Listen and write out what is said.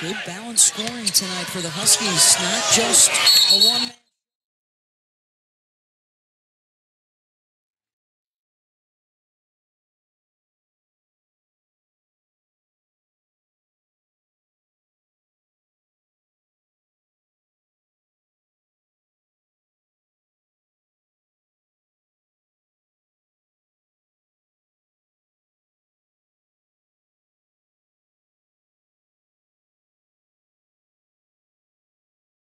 Good balanced scoring tonight for the Huskies. Not just a one